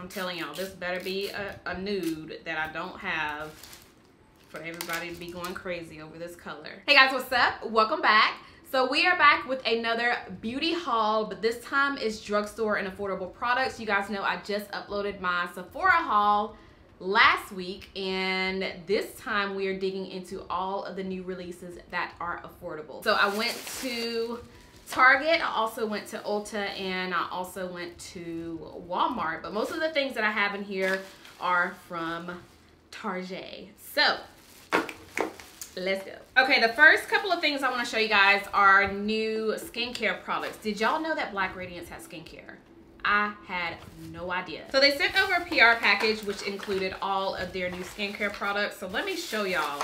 I'm telling y'all, this better be a, a nude that I don't have for everybody to be going crazy over this color. Hey guys, what's up? Welcome back. So we are back with another beauty haul, but this time it's drugstore and affordable products. You guys know I just uploaded my Sephora haul last week and this time we are digging into all of the new releases that are affordable. So I went to Target, I also went to Ulta, and I also went to Walmart. But most of the things that I have in here are from Target. So, let's go. Okay, the first couple of things I want to show you guys are new skincare products. Did y'all know that Black Radiance has skincare? I had no idea. So they sent over a PR package which included all of their new skincare products. So let me show y'all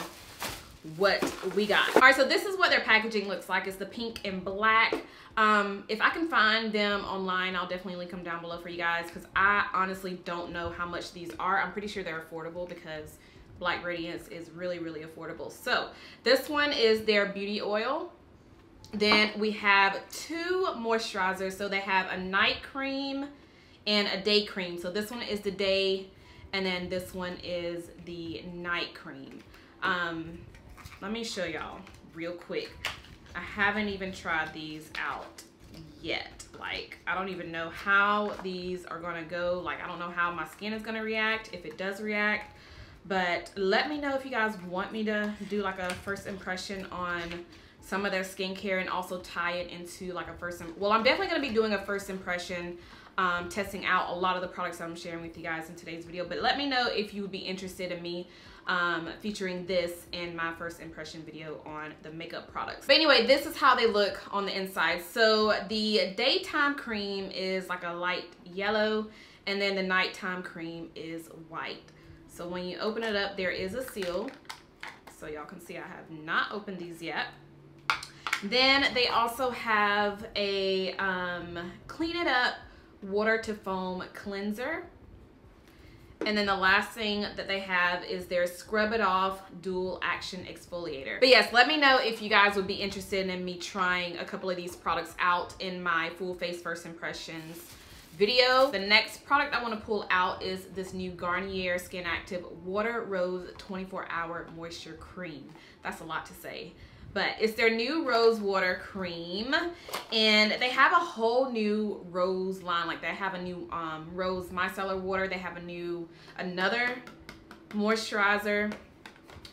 what we got. All right, so this is what their packaging looks like. It's the pink and black. Um, if I can find them online, I'll definitely link them down below for you guys because I honestly don't know how much these are. I'm pretty sure they're affordable because Black Radiance is really, really affordable. So this one is their beauty oil. Then we have two moisturizers. So they have a night cream and a day cream. So this one is the day and then this one is the night cream. Um, let me show y'all real quick. I haven't even tried these out yet. Like, I don't even know how these are gonna go. Like, I don't know how my skin is gonna react, if it does react. But let me know if you guys want me to do like a first impression on some of their skincare and also tie it into like a first, well, I'm definitely gonna be doing a first impression um, testing out a lot of the products I'm sharing with you guys in today's video. But let me know if you would be interested in me um, featuring this in my first impression video on the makeup products. But anyway, this is how they look on the inside. So the daytime cream is like a light yellow and then the nighttime cream is white. So when you open it up, there is a seal. So y'all can see I have not opened these yet. Then they also have a um, clean it up water to foam cleanser. And then the last thing that they have is their Scrub It Off Dual Action Exfoliator. But yes, let me know if you guys would be interested in me trying a couple of these products out in my full face first impressions video. The next product I want to pull out is this new Garnier Skin Active Water Rose 24 Hour Moisture Cream. That's a lot to say but it's their new rose water cream. And they have a whole new rose line. Like they have a new um, rose micellar water. They have a new another moisturizer.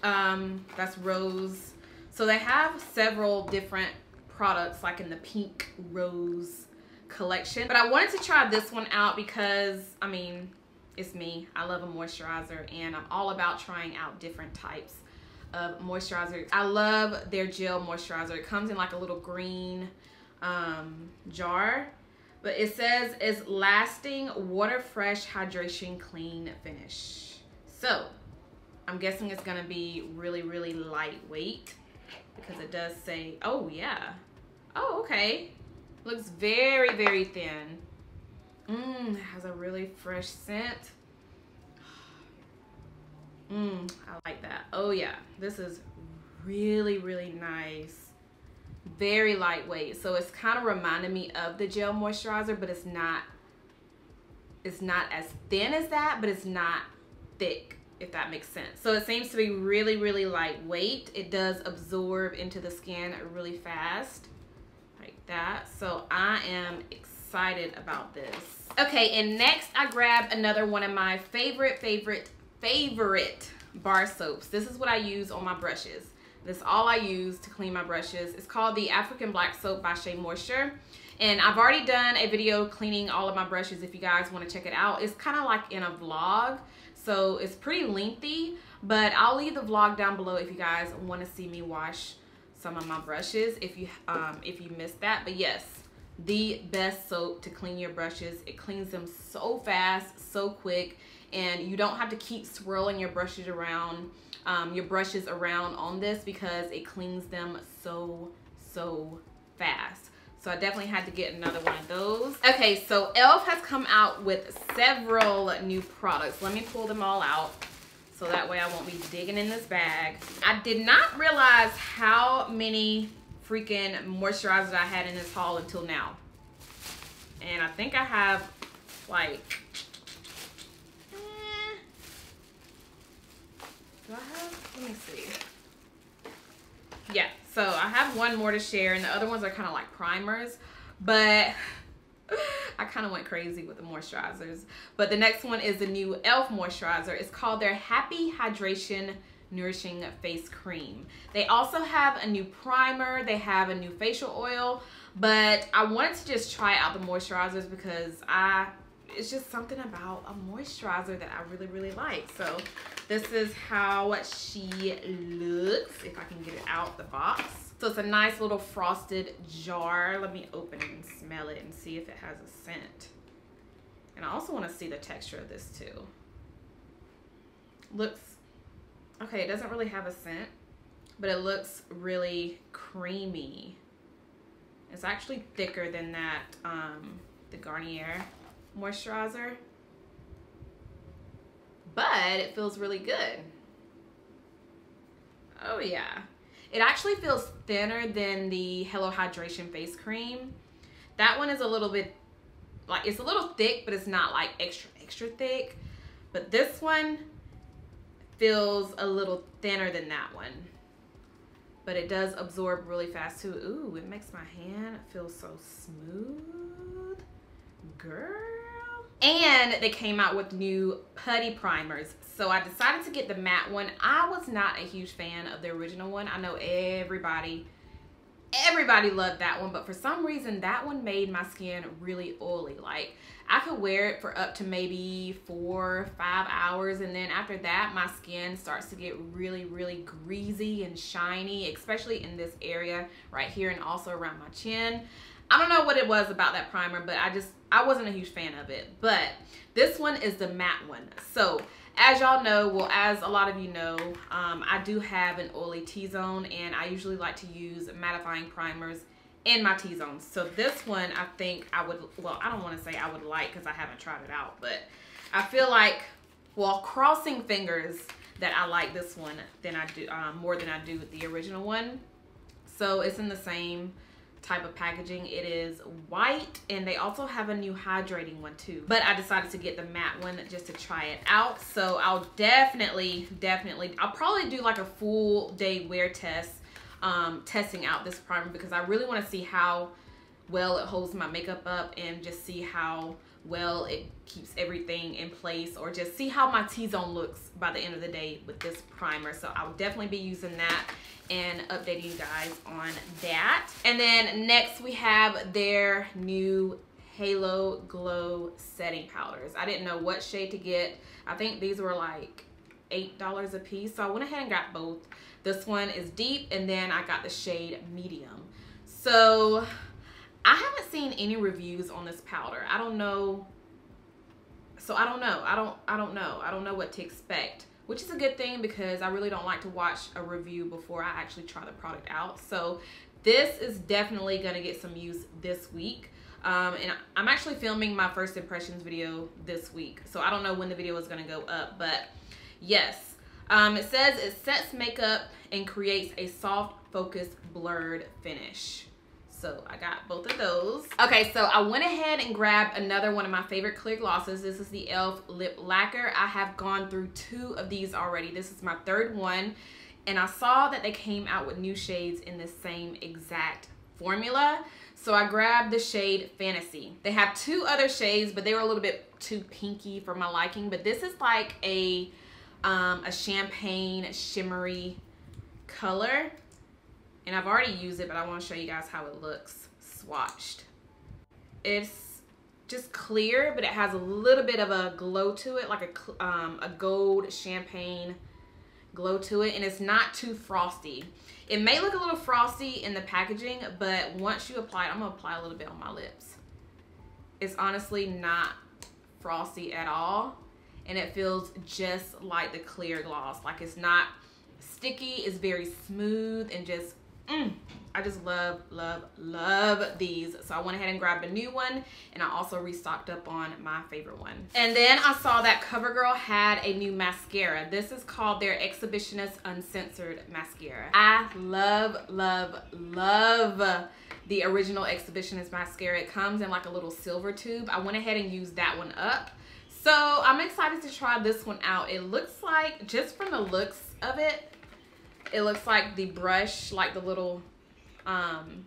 Um, that's rose. So they have several different products like in the pink rose collection. But I wanted to try this one out because I mean it's me. I love a moisturizer and I'm all about trying out different types of moisturizer. I love their gel moisturizer. It comes in like a little green um, jar. But it says it's lasting water fresh hydration clean finish. So I'm guessing it's gonna be really, really lightweight because it does say, oh yeah. Oh, okay. Looks very, very thin. Mmm, has a really fresh scent. Mmm, I like that. Oh yeah, this is really, really nice. Very lightweight. So it's kind of reminding me of the gel moisturizer, but it's not, it's not as thin as that, but it's not thick, if that makes sense. So it seems to be really, really lightweight. It does absorb into the skin really fast, like that. So I am excited about this. Okay, and next I grabbed another one of my favorite, favorite favorite bar soaps. This is what I use on my brushes. This is all I use to clean my brushes. It's called the African Black Soap by Shea Moisture. And I've already done a video cleaning all of my brushes if you guys want to check it out. It's kind of like in a vlog. So it's pretty lengthy. But I'll leave the vlog down below if you guys want to see me wash some of my brushes if you um, if you missed that. But yes, the best soap to clean your brushes. It cleans them so fast, so quick and you don't have to keep swirling your brushes around um, your brushes around on this because it cleans them so so fast so I definitely had to get another one of those. Okay, so e.l.f. has come out with several new products. Let me pull them all out so that way I won't be digging in this bag. I did not realize how many freaking moisturizers I had in this haul until now. And I think I have like let me see. Yeah, so I have one more to share and the other ones are kind of like primers, but I kind of went crazy with the moisturizers. But the next one is the new e.l.f. moisturizer. It's called their Happy Hydration Nourishing Face Cream. They also have a new primer. They have a new facial oil. But I wanted to just try out the moisturizers because I it's just something about a moisturizer that I really, really like. So this is how she looks, if I can get it out the box. So it's a nice little frosted jar. Let me open it and smell it and see if it has a scent. And I also want to see the texture of this too. Looks, okay, it doesn't really have a scent, but it looks really creamy. It's actually thicker than that, um, the Garnier moisturizer. But it feels really good. Oh yeah. It actually feels thinner than the Holy Hydration Face Cream. That one is a little bit, like it's a little thick, but it's not like extra, extra thick. But this one feels a little thinner than that one but it does absorb really fast too. Ooh, it makes my hand feel so smooth. Girl. And they came out with new putty primers. So I decided to get the matte one. I was not a huge fan of the original one. I know everybody, everybody loved that one, but for some reason that one made my skin really oily. Like I could wear it for up to maybe four, five hours. And then after that, my skin starts to get really, really greasy and shiny, especially in this area right here and also around my chin. I don't know what it was about that primer, but I just, I wasn't a huge fan of it. But this one is the matte one. So as y'all know, well, as a lot of you know, um, I do have an oily T-zone and I usually like to use mattifying primers in my T-zones. So this one, I think I would, well, I don't want to say I would like because I haven't tried it out, but I feel like, well, crossing fingers that I like this one than I do, um, more than I do with the original one. So it's in the same type of packaging. It is white and they also have a new hydrating one too. But I decided to get the matte one just to try it out. So I'll definitely, definitely, I'll probably do like a full day wear test um, testing out this primer because I really want to see how well it holds my makeup up and just see how well it keeps everything in place or just see how my T-zone looks by the end of the day with this primer. So I'll definitely be using that and updating you guys on that. And then next we have their new Halo Glow setting powders. I didn't know what shade to get. I think these were like $8 a piece. So I went ahead and got both. This one is deep and then I got the shade medium. So I haven't seen any reviews on this powder. I don't know. So I don't know. I don't I don't know. I don't know what to expect, which is a good thing because I really don't like to watch a review before I actually try the product out. So this is definitely going to get some use this week. Um, and I'm actually filming my first impressions video this week. So I don't know when the video is going to go up, but yes, um, it says it sets makeup and creates a soft, focused, blurred finish. So I got both of those. Okay, so I went ahead and grabbed another one of my favorite clear glosses. This is the e.l.f. Lip Lacquer. I have gone through two of these already. This is my third one. And I saw that they came out with new shades in the same exact formula. So I grabbed the shade Fantasy. They have two other shades, but they were a little bit too pinky for my liking. But this is like a um, a champagne shimmery color. And I've already used it, but I want to show you guys how it looks swatched. It's just clear, but it has a little bit of a glow to it, like a, um, a gold champagne glow to it. And it's not too frosty. It may look a little frosty in the packaging, but once you apply it, I'm to apply a little bit on my lips. It's honestly not frosty at all and it feels just like the clear gloss. Like it's not sticky, it's very smooth and just, mm, I just love, love, love these. So I went ahead and grabbed a new one and I also restocked up on my favorite one. And then I saw that CoverGirl had a new mascara. This is called their Exhibitionist Uncensored Mascara. I love, love, love the original Exhibitionist mascara. It comes in like a little silver tube. I went ahead and used that one up. So I'm excited to try this one out. It looks like, just from the looks of it, it looks like the brush, like the little um,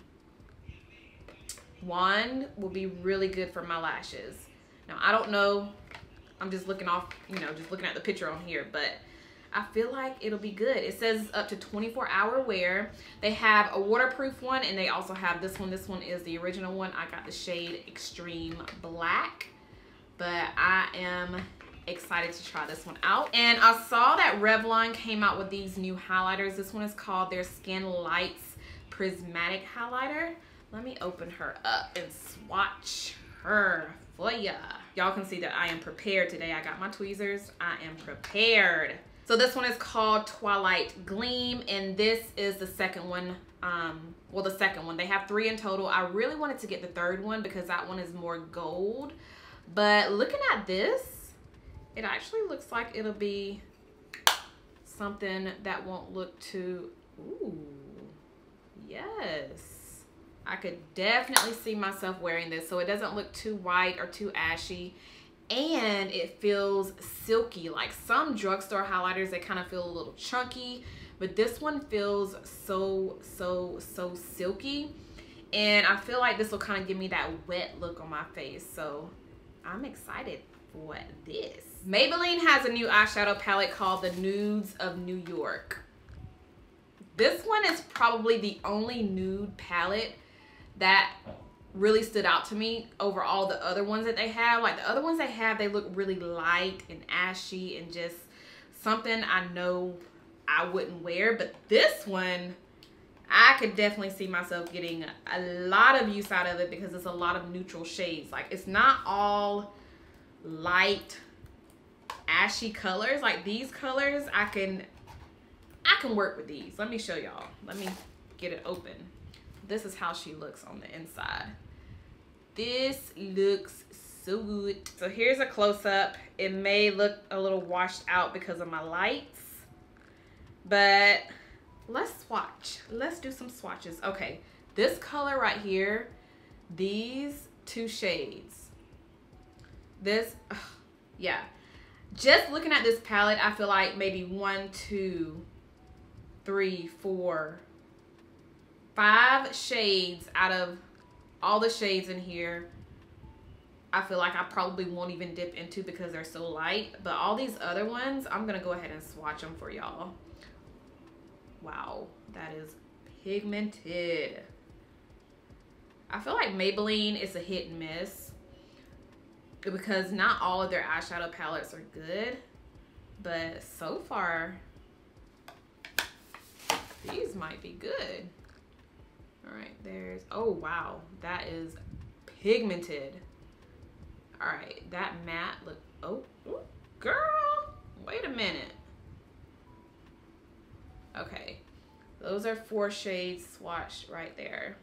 wand will be really good for my lashes. Now, I don't know. I'm just looking off, you know, just looking at the picture on here, but I feel like it'll be good. It says up to 24 hour wear. They have a waterproof one and they also have this one. This one is the original one. I got the shade Extreme Black, but I am excited to try this one out. And I saw that Revlon came out with these new highlighters. This one is called their Skin Lights Prismatic Highlighter. Let me open her up and swatch her for ya. Y'all can see that I am prepared today. I got my tweezers. I am prepared. So this one is called Twilight Gleam, and this is the second one. Um, well, the second one. They have three in total. I really wanted to get the third one because that one is more gold. But looking at this, it actually looks like it'll be something that won't look too, ooh, yes. I could definitely see myself wearing this so it doesn't look too white or too ashy. And it feels silky like some drugstore highlighters they kind of feel a little chunky but this one feels so so so silky. And I feel like this will kind of give me that wet look on my face so I'm excited for this Maybelline has a new eyeshadow palette called the Nudes of New York this one is probably the only nude palette that really stood out to me over all the other ones that they have. Like the other ones they have, they look really light and ashy and just something I know I wouldn't wear. But this one, I could definitely see myself getting a lot of use out of it because it's a lot of neutral shades. Like it's not all light ashy colors. Like these colors, I can I can work with these. Let me show y'all. Let me get it open. This is how she looks on the inside. This looks so good. So here's a close-up. It may look a little washed out because of my lights, but let's swatch. Let's do some swatches. Okay, this color right here, these two shades. This, ugh, yeah. Just looking at this palette, I feel like maybe one, two, three, four, five shades out of all the shades in here I feel like I probably won't even dip into because they're so light. But all these other ones, I'm going to go ahead and swatch them for y'all. Wow, that is pigmented. I feel like Maybelline is a hit and miss because not all of their eyeshadow palettes are good. But so far, these might be good. All right, there's, oh wow, that is pigmented. All right, that matte look, oh, ooh, girl, wait a minute. Okay, those are four shades swatched right there.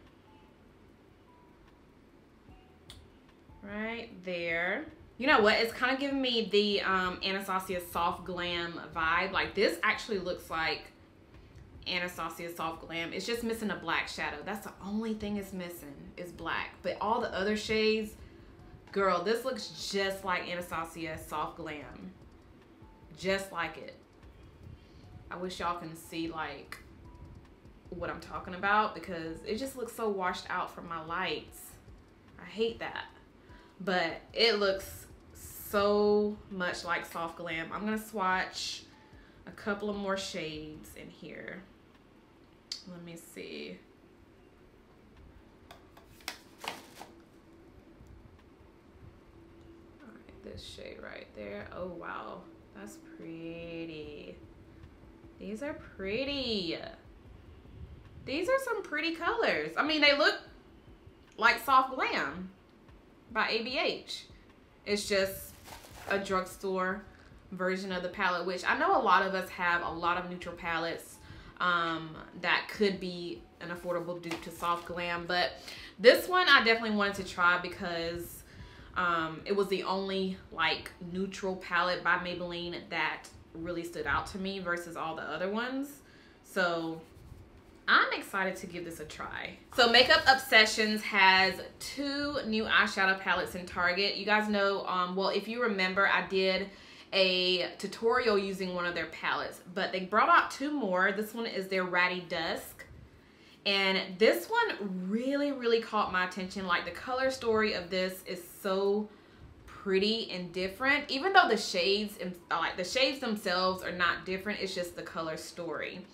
Right there. You know what? It's kind of giving me the um, Anastasia Soft Glam vibe. Like this actually looks like Anastasia Soft Glam. It's just missing a black shadow. That's the only thing it's missing is black. But all the other shades, girl, this looks just like Anastasia Soft Glam. Just like it. I wish y'all can see like what I'm talking about because it just looks so washed out from my lights. I hate that. But it looks so much like Soft Glam. I'm to swatch a couple of more shades in here. Let me see. This shade right there. Oh, wow. That's pretty. These are pretty. These are some pretty colors. I mean, they look like Soft Glam by ABH. It's just a drugstore version of the palette, which I know a lot of us have a lot of neutral palettes um, that could be an affordable dupe to Soft Glam. But this one I definitely wanted to try because um, it was the only like neutral palette by Maybelline that really stood out to me versus all the other ones. So I'm excited to give this a try. So Makeup Obsessions has two new eyeshadow palettes in Target. You guys know, um, well, if you remember, I did a tutorial using one of their palettes, but they brought out two more. This one is their Ratty Dusk. And this one really, really caught my attention. Like the color story of this is so pretty and different. Even though the shades, and like the shades themselves are not different, it's just the color story.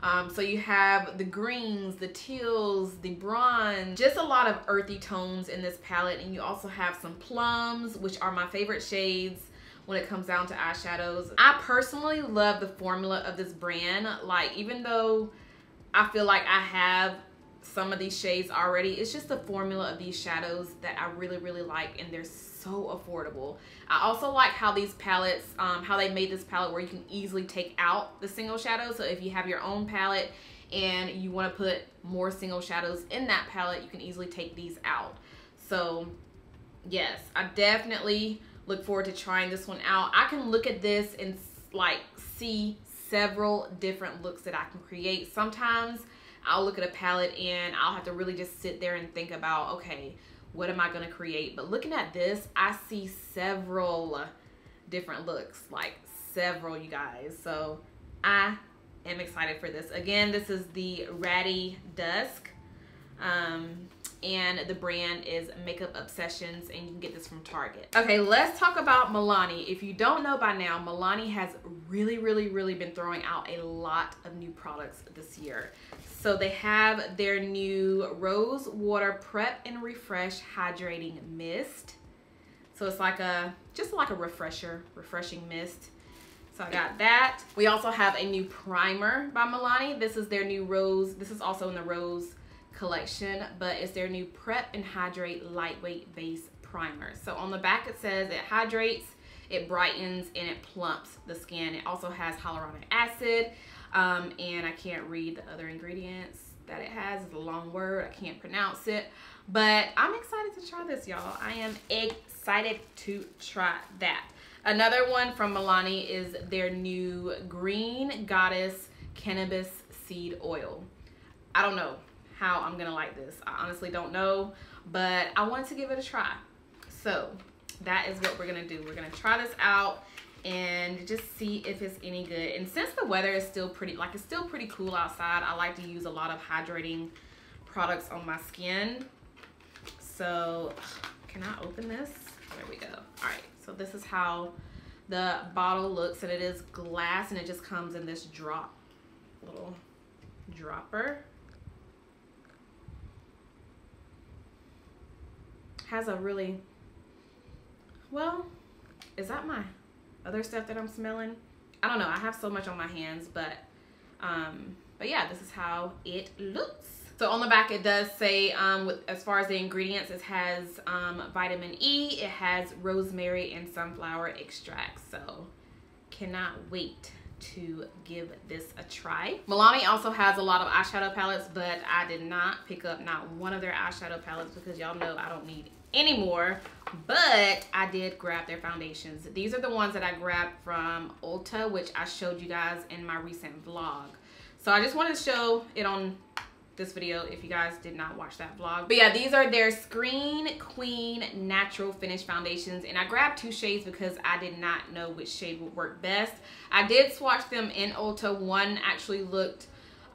Um, so you have the greens, the teals, the bronze, just a lot of earthy tones in this palette. And you also have some plums, which are my favorite shades when it comes down to eyeshadows. I personally love the formula of this brand. Like even though I feel like I have some of these shades already, it's just the formula of these shadows that I really, really like and they're so affordable. I also like how these palettes, um, how they made this palette where you can easily take out the single shadows. So if you have your own palette and you want to put more single shadows in that palette, you can easily take these out. So yes, I definitely look forward to trying this one out. I can look at this and like see several different looks that I can create. Sometimes I'll look at a palette and I'll have to really just sit there and think about, okay, what am I to create? But looking at this, I see several different looks, like several, you guys. So I am excited for this. Again, this is the Ratty Dusk. Um, and the brand is Makeup Obsessions and you can get this from Target. Okay, let's talk about Milani. If you don't know by now, Milani has really, really, really been throwing out a lot of new products this year. So they have their new Rose Water Prep and Refresh Hydrating Mist. So it's like a, just like a refresher, refreshing mist. So I got that. We also have a new primer by Milani. This is their new Rose. This is also in the Rose collection, but it's their new Prep and Hydrate Lightweight Base Primer. So on the back it says it hydrates, it brightens, and it plumps the skin. It also has hyaluronic acid, um, and I can't read the other ingredients that it has. It's a long word. I can't pronounce it. But I'm excited to try this, y'all. I am excited to try that. Another one from Milani is their new Green Goddess Cannabis Seed Oil. I don't know how I'm gonna like this. I honestly don't know, but I wanted to give it a try. So that is what we're gonna do. We're gonna try this out and just see if it's any good. And since the weather is still pretty, like it's still pretty cool outside, I like to use a lot of hydrating products on my skin. So can I open this? There we go. All right, so this is how the bottle looks and it is glass and it just comes in this drop, little dropper. Has a really, well, is that my other stuff that I'm smelling? I don't know. I have so much on my hands, but, um, but yeah, this is how it looks. So on the back, it does say, um, with, as far as the ingredients, it has um, vitamin E, it has rosemary and sunflower extract. So cannot wait to give this a try. Milani also has a lot of eyeshadow palettes, but I did not pick up not one of their eyeshadow palettes because y'all know I don't need anymore but I did grab their foundations. These are the ones that I grabbed from Ulta, which I showed you guys in my recent vlog. So I just wanted to show it on this video if you guys did not watch that vlog. But yeah, these are their Screen Queen Natural Finish Foundations. And I grabbed two shades because I did not know which shade would work best. I did swatch them in Ulta. One actually looked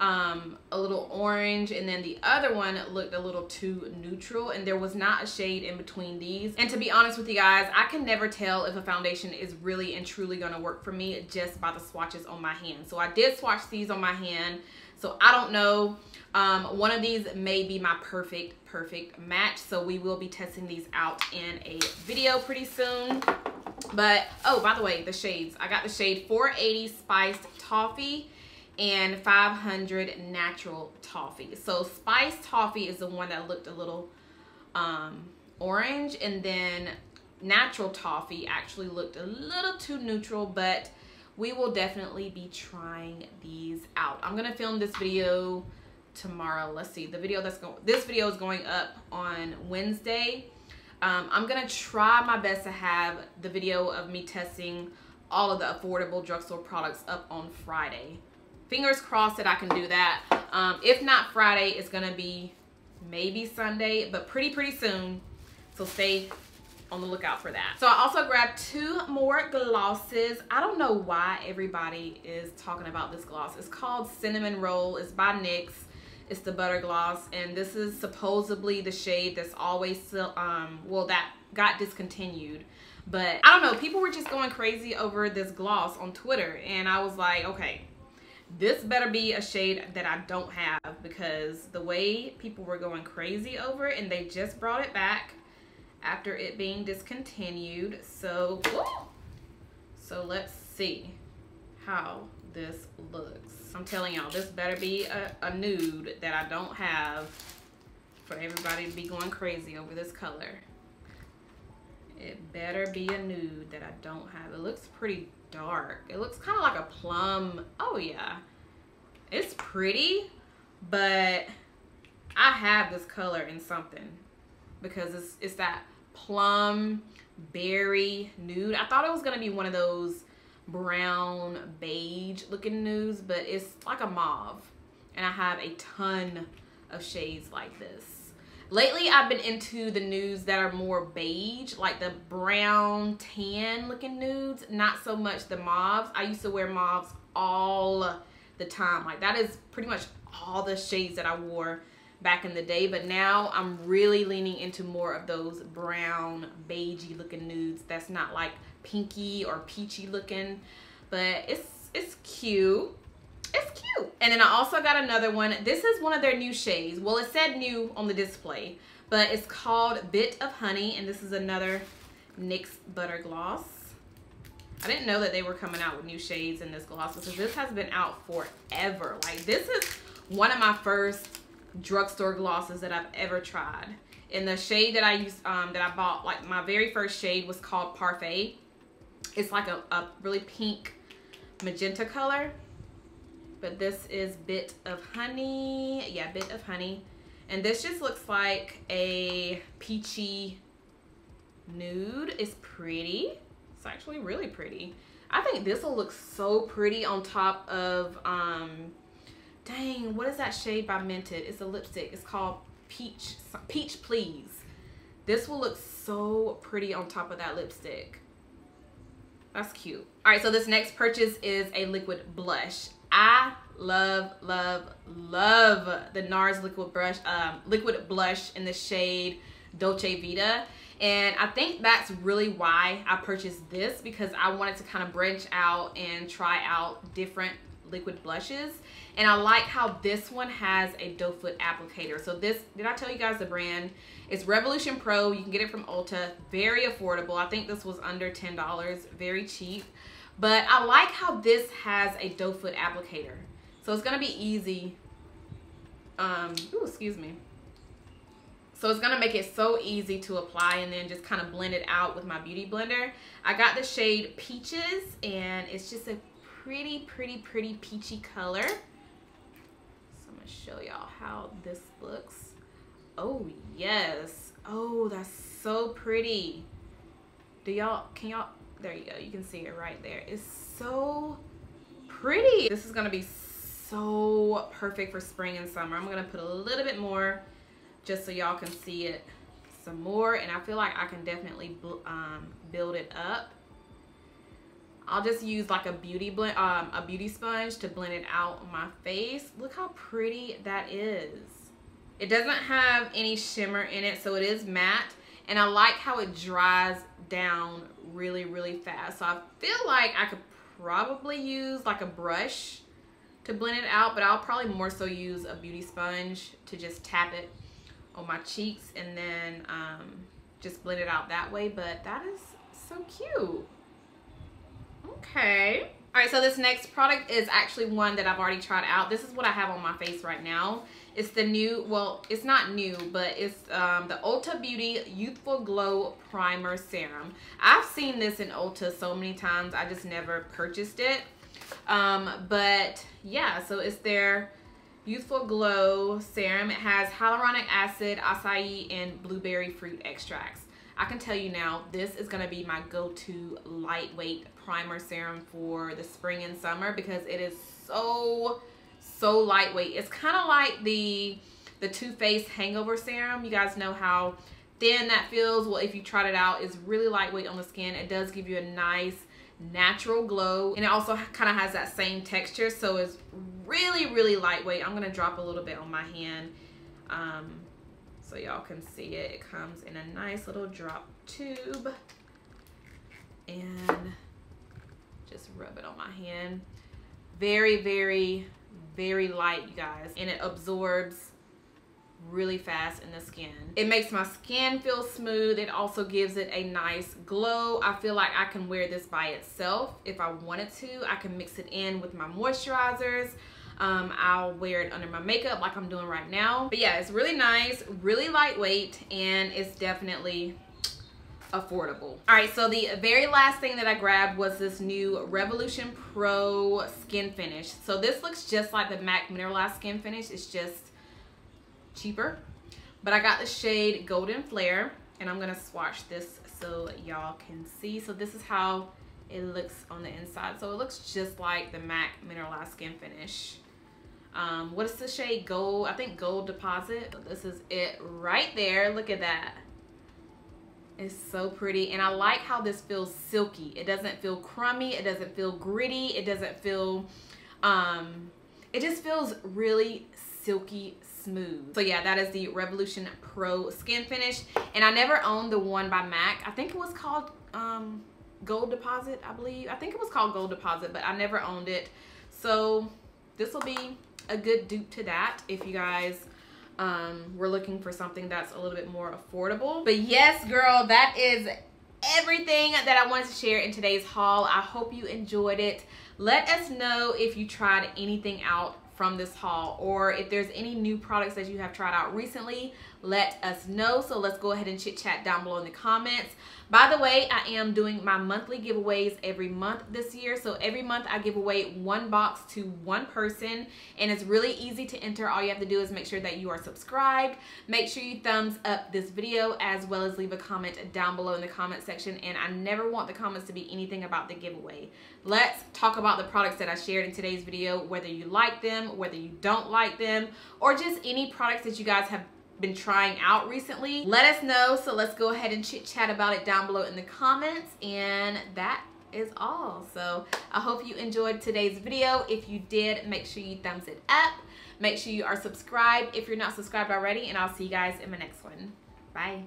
um, a little orange and then the other one looked a little too neutral and there was not a shade in between these. And to be honest with you guys, I can never tell if a foundation is really and truly gonna work for me just by the swatches on my hand. So I did swatch these on my hand. So I don't know. Um, one of these may be my perfect, perfect match. So we will be testing these out in a video pretty soon. But, oh, by the way, the shades. I got the shade 480 Spiced Toffee and 500 natural toffee. So spice toffee is the one that looked a little um, orange and then natural toffee actually looked a little too neutral, but we will definitely be trying these out. I'm gonna film this video tomorrow. Let's see, the video that's going, this video is going up on Wednesday. Um, I'm gonna try my best to have the video of me testing all of the affordable drugstore products up on Friday fingers crossed that I can do that. Um, if not Friday, it's going to be maybe Sunday, but pretty, pretty soon. So stay on the lookout for that. So I also grabbed two more glosses. I don't know why everybody is talking about this gloss. It's called Cinnamon Roll. It's by NYX. It's the butter gloss and this is supposedly the shade that's always still, um, well that got discontinued. But I don't know, people were just going crazy over this gloss on Twitter and I was like, okay, this better be a shade that I don't have because the way people were going crazy over it and they just brought it back after it being discontinued. So, so let's see how this looks. I'm telling y'all, this better be a, a nude that I don't have for everybody to be going crazy over this color. It better be a nude that I don't have. It looks pretty dark. It looks kind of like a plum. Oh yeah, it's pretty, but I have this color in something because it's, it's that plum berry nude. I thought it was to be one of those brown beige looking nudes, but it's like a mauve. And I have a ton of shades like this. Lately, I've been into the nudes that are more beige, like the brown tan looking nudes, not so much the mauves. I used to wear mauves all the time. Like that is pretty much all the shades that I wore back in the day but now I'm really leaning into more of those brown beigey looking nudes that's not like pinky or peachy looking but it's it's cute it's cute and then I also got another one this is one of their new shades well it said new on the display but it's called Bit of Honey and this is another NYX Butter Gloss I didn't know that they were coming out with new shades in this gloss because this has been out forever like this is one of my first drugstore glosses that I've ever tried. And the shade that I used, um, that I bought, like my very first shade was called Parfait. It's like a, a really pink magenta color. But this is Bit of Honey. Yeah, Bit of Honey. And this just looks like a peachy nude. It's pretty. It's actually really pretty. I think this will look so pretty on top of um, Dang, what is that shade by Mented? It's a lipstick. It's called Peach, Peach Please. This will look so pretty on top of that lipstick. That's cute. All right, so this next purchase is a liquid blush. I love, love, love the NARS liquid brush, um, liquid blush in the shade Dolce Vita. And I think that's really why I purchased this because I wanted to kind of branch out and try out different liquid blushes. And I like how this one has a doe foot applicator. So this, did I tell you guys the brand? It's Revolution Pro. You can get it from Ulta. Very affordable. I think this was under $10. Very cheap. But I like how this has a doe foot applicator. So it's to be easy. Um, ooh, excuse me. So it's to make it so easy to apply and then just kind of blend it out with my Beauty Blender. I got the shade Peaches and it's just a pretty, pretty, pretty peachy color. So I'm gonna show y'all how this looks. Oh, yes. Oh, that's so pretty. Do y'all, can y'all, there you go. You can see it right there. It's so pretty. This is gonna be so perfect for spring and summer. I'm gonna put a little bit more just so y'all can see it some more. And I feel like I can definitely um, build it up. I'll just use like a beauty blend, um, a beauty sponge to blend it out on my face. Look how pretty that is. It doesn't have any shimmer in it, so it is matte. And I like how it dries down really, really fast. So I feel like I could probably use like a brush to blend it out, but I'll probably more so use a beauty sponge to just tap it on my cheeks and then um, just blend it out that way. But that is so cute. Okay. All right, so this next product is actually one that I've already tried out. This is what I have on my face right now. It's the new, well, it's not new, but it's um, the Ulta Beauty Youthful Glow Primer Serum. I've seen this in Ulta so many times, I just never purchased it. Um, but yeah, so it's their Youthful Glow Serum. It has hyaluronic acid, acai, and blueberry fruit extracts. I can tell you now, this is going to be my go-to lightweight primer serum for the spring and summer because it is so, so lightweight. It's kind of like the, the Too Faced Hangover Serum. You guys know how thin that feels, well, if you tried it out, it's really lightweight on the skin. It does give you a nice natural glow and it also kind of has that same texture so it's really really lightweight i'm gonna drop a little bit on my hand um, so y'all can see it it comes in a nice little drop tube and just rub it on my hand very very very light you guys and it absorbs really fast in the skin. It makes my skin feel smooth. It also gives it a nice glow. I feel like I can wear this by itself if I wanted to. I can mix it in with my moisturizers. Um, I'll wear it under my makeup like I'm doing right now. But yeah, it's really nice, really lightweight, and it's definitely affordable. All right, so the very last thing that I grabbed was this new Revolution Pro Skin Finish. So this looks just like the MAC Mineralized Skin Finish. It's just cheaper. But I got the shade Golden Flare and I'm gonna swatch this so y'all can see. So this is how it looks on the inside. So it looks just like the MAC Mineralized Skin Finish. Um, what is the shade? Gold, I think Gold Deposit. This is it right there. Look at that. It's so pretty. And I like how this feels silky. It doesn't feel crummy. It doesn't feel gritty. It doesn't feel, um, it just feels really silky smooth. So yeah, that is the Revolution Pro Skin Finish. And I never owned the one by MAC. I think it was called um, Gold Deposit, I believe. I think it was called Gold Deposit, but I never owned it. So this will be a good dupe to that if you guys um, were looking for something that's a little bit more affordable. But yes, girl, that is everything that I wanted to share in today's haul. I hope you enjoyed it. Let us know if you tried anything out from this haul or if there's any new products that you have tried out recently let us know so let's go ahead and chit chat down below in the comments by the way i am doing my monthly giveaways every month this year. So every month i give away one box to one person. And it's really easy to enter. All you have to do is make sure that you are subscribed. Make sure you thumbs up this video as well as leave a comment down below in the comment section. And i never want the comments to be anything about the giveaway. Let's talk about the products that i shared in today's video whether you like them whether you don't like them or just any products that you guys have been trying out recently. Let us know. So let's go ahead and chit chat about it down below in the comments. And that is all. So I hope you enjoyed today's video. If you did, make sure you thumbs it up. Make sure you are subscribed if you're not subscribed already. And I'll see you guys in my next one. Bye.